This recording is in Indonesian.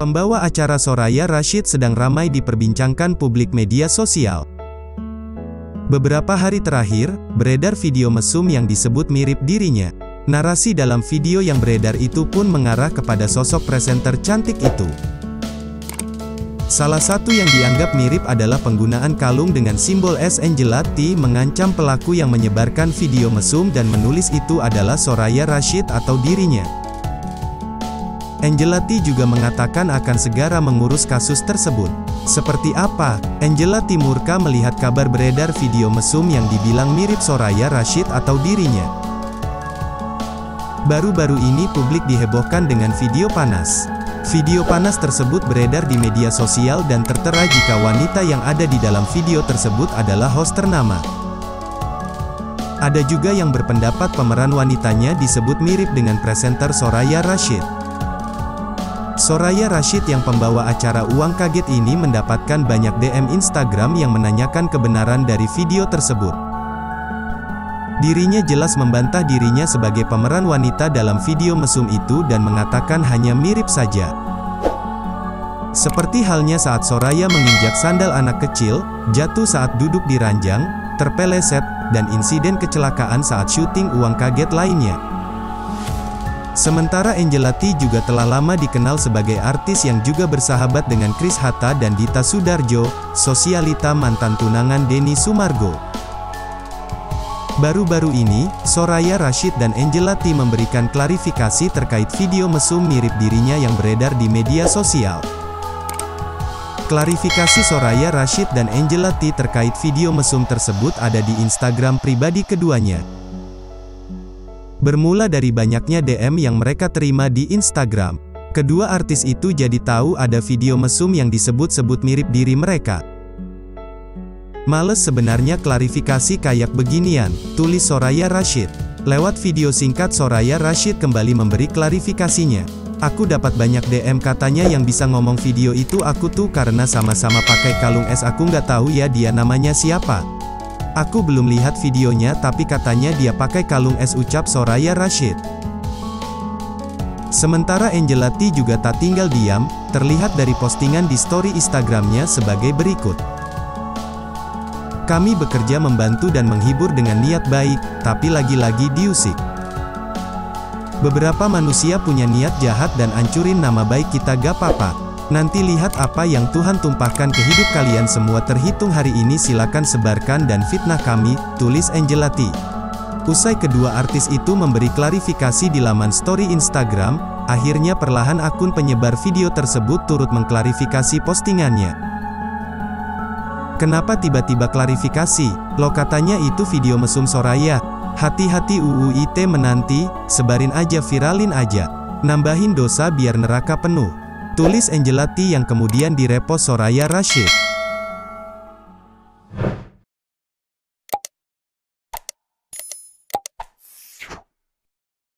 Pembawa acara Soraya Rashid sedang ramai diperbincangkan publik media sosial. Beberapa hari terakhir, beredar video mesum yang disebut mirip dirinya. Narasi dalam video yang beredar itu pun mengarah kepada sosok presenter cantik itu. Salah satu yang dianggap mirip adalah penggunaan kalung dengan simbol S. Angela T mengancam pelaku yang menyebarkan video mesum dan menulis itu adalah Soraya Rashid atau dirinya. Angela T juga mengatakan akan segera mengurus kasus tersebut. Seperti apa? Angela T murka melihat kabar beredar video mesum yang dibilang mirip Soraya Rashid atau dirinya. Baru-baru ini publik dihebohkan dengan video panas. Video panas tersebut beredar di media sosial dan tertera jika wanita yang ada di dalam video tersebut adalah host ternama. Ada juga yang berpendapat pemeran wanitanya disebut mirip dengan presenter Soraya Rashid. Soraya Rashid yang pembawa acara Uang Kaget ini mendapatkan banyak DM Instagram yang menanyakan kebenaran dari video tersebut. Dirinya jelas membantah dirinya sebagai pemeran wanita dalam video mesum itu dan mengatakan hanya mirip saja. Seperti halnya saat Soraya menginjak sandal anak kecil, jatuh saat duduk di ranjang, terpeleset, dan insiden kecelakaan saat syuting uang kaget lainnya. Sementara Angela T juga telah lama dikenal sebagai artis yang juga bersahabat dengan Chris Hatta dan Dita Sudarjo, sosialita mantan tunangan Denny Sumargo. Baru-baru ini, Soraya Rashid dan Angela T memberikan klarifikasi terkait video mesum mirip dirinya yang beredar di media sosial. Klarifikasi Soraya Rashid dan Angela T terkait video mesum tersebut ada di Instagram pribadi keduanya. Bermula dari banyaknya DM yang mereka terima di Instagram, kedua artis itu jadi tahu ada video mesum yang disebut-sebut mirip diri mereka. Males sebenarnya klarifikasi kayak beginian, tulis Soraya Rashid. Lewat video singkat Soraya Rashid kembali memberi klarifikasinya. Aku dapat banyak DM katanya yang bisa ngomong video itu aku tuh karena sama-sama pakai kalung es aku nggak tahu ya dia namanya siapa. Aku belum lihat videonya tapi katanya dia pakai kalung es ucap Soraya Rashid. Sementara Angela T juga tak tinggal diam, terlihat dari postingan di story Instagramnya sebagai berikut. Kami bekerja membantu dan menghibur dengan niat baik, tapi lagi-lagi diusik. Beberapa manusia punya niat jahat dan ancurin nama baik kita gak apa-apa. Nanti lihat apa yang Tuhan tumpahkan ke hidup kalian semua terhitung hari ini silakan sebarkan dan fitnah kami, tulis Angelati. Usai kedua artis itu memberi klarifikasi di laman story Instagram, akhirnya perlahan akun penyebar video tersebut turut mengklarifikasi postingannya. Kenapa tiba-tiba klarifikasi? Lo katanya itu video mesum Soraya. Hati-hati UUIT menanti, sebarin aja viralin aja. Nambahin dosa biar neraka penuh. Tulis Angela T yang kemudian direpost Soraya Rashid.